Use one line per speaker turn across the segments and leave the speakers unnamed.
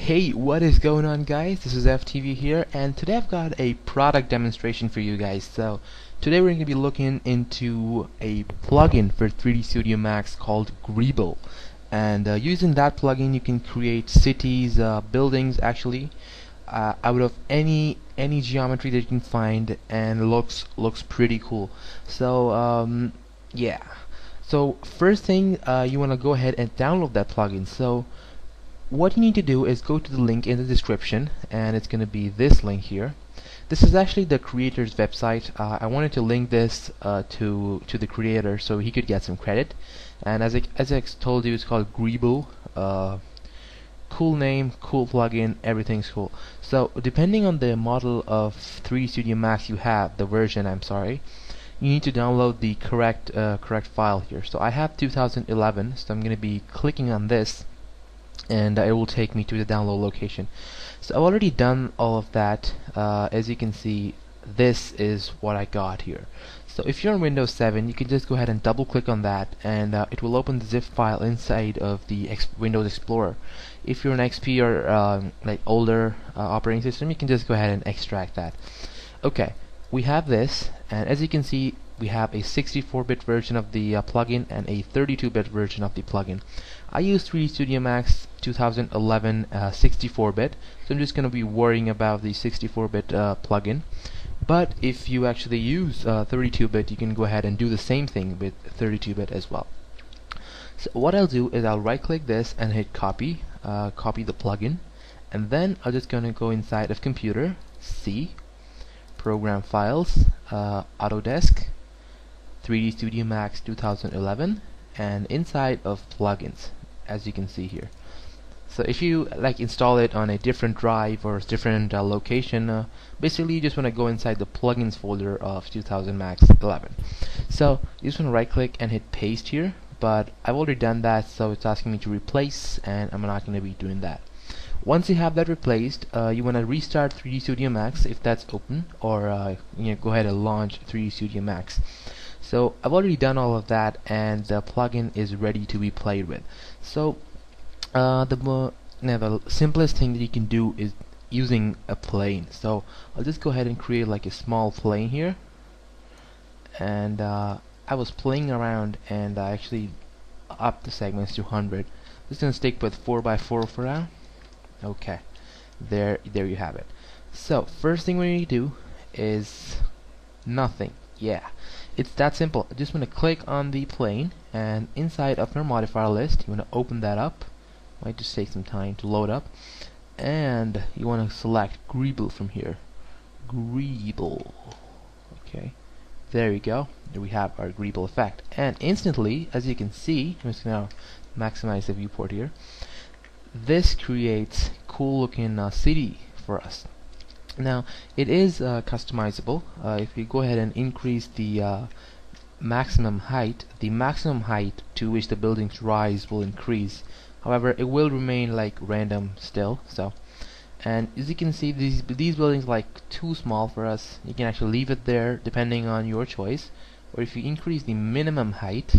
Hey, what is going on guys? This is FTV here and today I've got a product demonstration for you guys. So today we're going to be looking into a plugin for 3D Studio Max called Greeble and uh, using that plugin you can create cities, uh, buildings actually uh, out of any any geometry that you can find and looks looks pretty cool. So um, yeah. So first thing uh, you want to go ahead and download that plugin. So what you need to do is go to the link in the description and it's going to be this link here. This is actually the creator's website. Uh, I wanted to link this uh, to to the creator so he could get some credit. And as I, as I told you it's called Greeble. Uh, cool name cool plugin everything's cool. So depending on the model of 3D Studio Max you have the version I'm sorry you need to download the correct uh, correct file here. So I have 2011 so I'm gonna be clicking on this and it will take me to the download location. So I've already done all of that. Uh, as you can see this is what I got here. So if you're on Windows 7 you can just go ahead and double click on that and uh, it will open the zip file inside of the Ex Windows Explorer. If you're an XP or um, like older uh, operating system you can just go ahead and extract that. Okay we have this and as you can see we have a 64-bit version of the uh, plugin and a 32-bit version of the plugin. I use 3D Studio Max 2011 64-bit, uh, so I'm just going to be worrying about the 64-bit uh, plugin. But if you actually use 32-bit, uh, you can go ahead and do the same thing with 32-bit as well. So what I'll do is I'll right-click this and hit copy, uh, copy the plugin, and then I'm just going to go inside of Computer, C, Program Files, uh, Autodesk, 3D Studio Max 2011 and inside of plugins as you can see here. So if you like install it on a different drive or a different uh, location uh, basically you just want to go inside the plugins folder of 2000 Max 11 so you just want to right click and hit paste here but I've already done that so it's asking me to replace and I'm not going to be doing that. Once you have that replaced uh, you want to restart 3D Studio Max if that's open or uh, you know, go ahead and launch 3D Studio Max so I've already done all of that and the plugin is ready to be played with. So uh, the, now the simplest thing that you can do is using a plane. So I'll just go ahead and create like a small plane here. And uh, I was playing around and I actually upped the segments to 100 just gonna stick with 4x4 for now. Okay. There there you have it. So first thing we need to do is nothing yeah. It's that simple. Just want to click on the plane and inside of your modifier list you want to open that up. Might just take some time to load up. And you want to select Greeble from here. Greeble. Okay. There you go. There we have our Greeble effect. And instantly as you can see I'm just going to maximize the viewport here. This creates cool looking uh, city for us now it is uh, customizable. Uh, if you go ahead and increase the uh, maximum height the maximum height to which the buildings rise will increase however it will remain like random still so. And as you can see these these buildings like too small for us. You can actually leave it there depending on your choice. Or if you increase the minimum height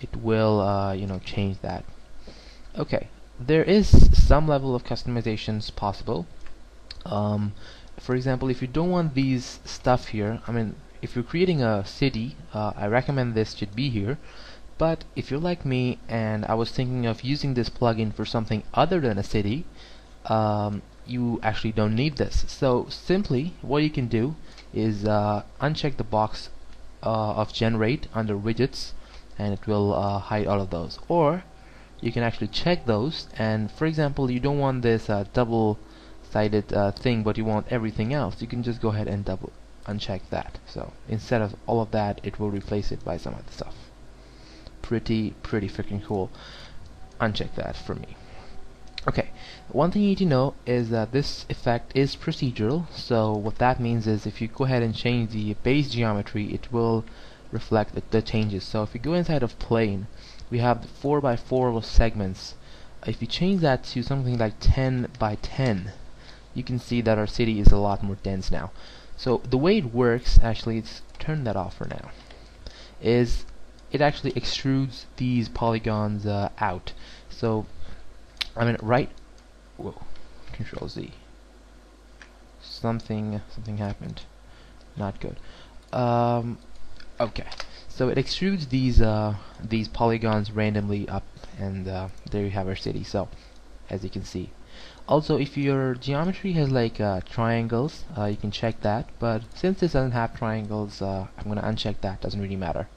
it will uh, you know change that. Okay. There is some level of customizations possible. Um, for example if you don't want these stuff here I mean if you're creating a city uh, I recommend this should be here. But if you're like me and I was thinking of using this plugin for something other than a city um, you actually don't need this. So simply what you can do is uh, uncheck the box uh, of generate under widgets and it will uh, hide all of those. Or you can actually check those and for example you don't want this uh, double sided uh, thing but you want everything else you can just go ahead and double uncheck that. So instead of all of that it will replace it by some other stuff. Pretty pretty freaking cool. Uncheck that for me. Okay one thing you need to know is that this effect is procedural. So what that means is if you go ahead and change the base geometry it will reflect the, the changes. So if you go inside of plane we have 4 by 4 segments. If you change that to something like 10 by 10 you can see that our city is a lot more dense now. So the way it works, actually, let's turn that off for now, is it actually extrudes these polygons uh, out. So, I mean, right, whoa, Control Z. Something something happened. Not good. Um, okay. So it extrudes these uh, these polygons randomly up, and uh, there you have our city. So, as you can see. Also, if your geometry has like uh, triangles, uh, you can check that. But since this doesn't have triangles, uh, I'm gonna uncheck that. Doesn't really matter.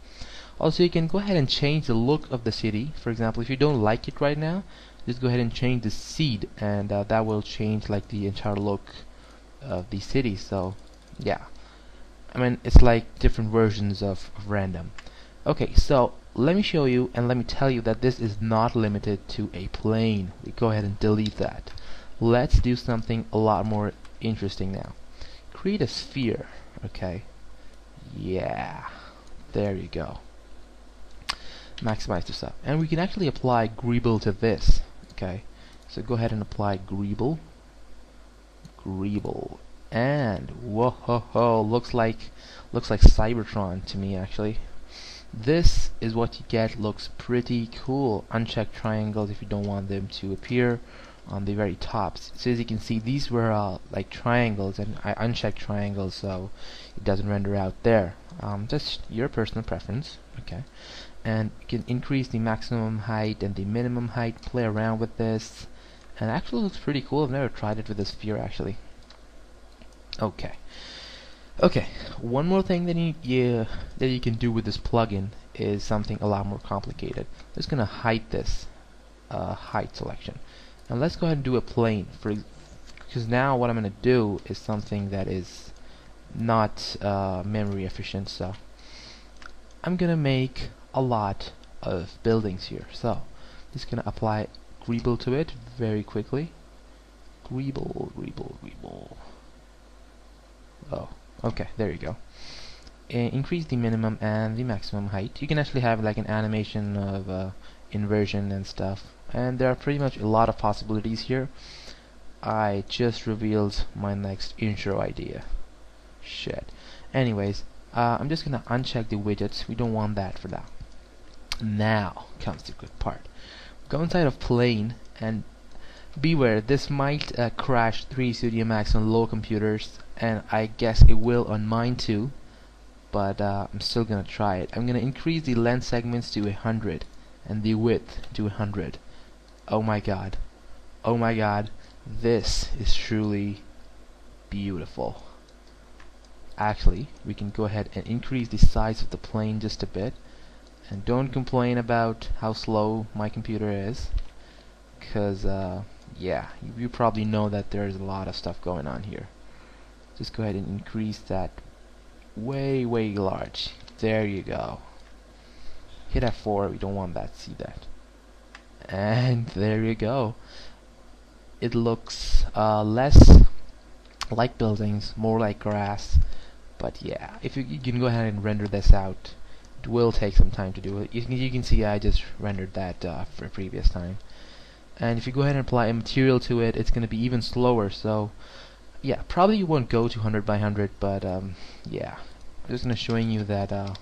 Also, you can go ahead and change the look of the city. For example, if you don't like it right now, just go ahead and change the seed, and uh, that will change like the entire look of the city. So, yeah. I mean, it's like different versions of, of random. Okay, so let me show you and let me tell you that this is not limited to a plane. We go ahead and delete that. Let's do something a lot more interesting now. Create a sphere, okay? Yeah, there you go. Maximize this up. And we can actually apply Greeble to this, okay? So go ahead and apply Greeble. Greeble and whoa ho ho looks like looks like Cybertron to me actually this is what you get looks pretty cool uncheck triangles if you don't want them to appear on the very tops so as you can see these were uh, like triangles and I unchecked triangles so it doesn't render out there um, just your personal preference okay and you can increase the maximum height and the minimum height play around with this and actually looks pretty cool I've never tried it with a sphere actually Okay. Okay, one more thing that you, yeah, that you can do with this plugin is something a lot more complicated. I'm just gonna hide this uh, height selection. And let's go ahead and do a plane for because now what I'm gonna do is something that is not uh, memory efficient. So I'm gonna make a lot of buildings here. So just gonna apply Greeble to it very quickly. Greeble, Greeble, Greeble. Oh, okay, there you go. Uh, increase the minimum and the maximum height. You can actually have like an animation of uh, inversion and stuff. And there are pretty much a lot of possibilities here. I just revealed my next intro idea. Shit. Anyways, uh, I'm just gonna uncheck the widgets. We don't want that for now. Now comes the good part. Go inside of plane and beware, this might uh, crash 3 Studio Max on low computers and I guess it will on mine too but uh, I'm still gonna try it I'm gonna increase the length segments to 100 and the width to a 100 oh my god. Oh my god. This is truly beautiful. Actually we can go ahead and increase the size of the plane just a bit. And don't complain about how slow my computer is because uh, yeah you, you probably know that there's a lot of stuff going on here. Just go ahead and increase that way way large. There you go hit F4 we don't want that see that. And there you go. It looks uh, less like buildings more like grass but yeah if you, you, can go ahead and render this out. It will take some time to do it. You can, you can see I just rendered that uh, for previous time. And if you go ahead and apply a material to it it's gonna be even slower so yeah, probably you won't go to 100 by 100, but um, yeah, I'm just gonna showing you that uh,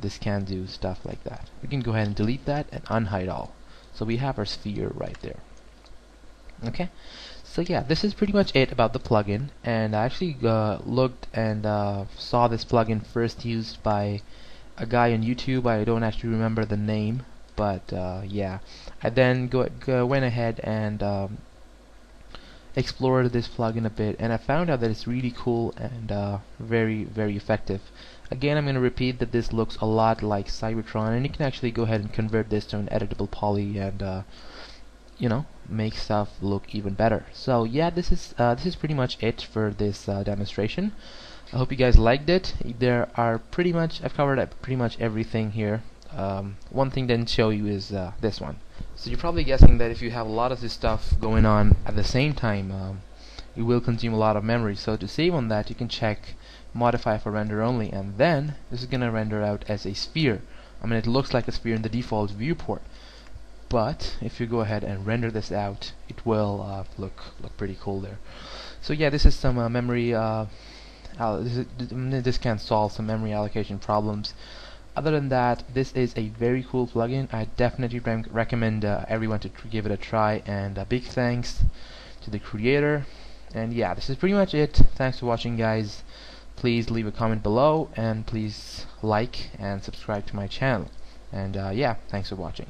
this can do stuff like that. We can go ahead and delete that and unhide all. So we have our sphere right there. Okay, so yeah, this is pretty much it about the plugin. And I actually uh, looked and uh, saw this plugin first used by a guy on YouTube. I don't actually remember the name, but uh, yeah, I then go, go, went ahead and um, explored this plugin a bit and I found out that it's really cool and uh, very very effective. Again I'm going to repeat that this looks a lot like Cybertron and you can actually go ahead and convert this to an editable poly and uh, you know make stuff look even better. So yeah this is uh, this is pretty much it for this uh, demonstration. I hope you guys liked it. There are pretty much I've covered pretty much everything here. Um, one thing didn't show you is uh, this one so you're probably guessing that if you have a lot of this stuff going on at the same time, um, it will consume a lot of memory. So to save on that, you can check modify for render only, and then this is going to render out as a sphere. I mean, it looks like a sphere in the default viewport. But if you go ahead and render this out, it will uh, look look pretty cool there. So yeah, this is some uh, memory. Uh, this, is, this can solve some memory allocation problems other than that this is a very cool plugin. I definitely recommend uh, everyone to give it a try and a big thanks to the creator. And yeah this is pretty much it. Thanks for watching guys. Please leave a comment below and please like and subscribe to my channel. And uh, yeah thanks for watching